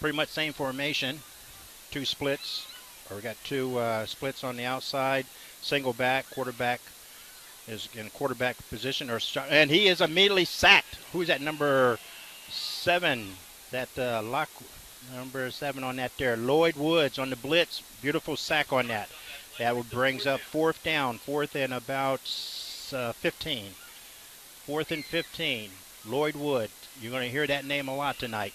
pretty much same formation, two splits, or we got two uh, splits on the outside, single back, quarterback is in quarterback position, or and he is immediately sacked. Who's that number seven? That uh, lock number seven on that there. Lloyd Woods on the blitz. Beautiful sack on that. That brings up fourth down, fourth and about uh, 15. Fourth and 15. Lloyd Wood. You're going to hear that name a lot tonight.